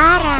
Ara.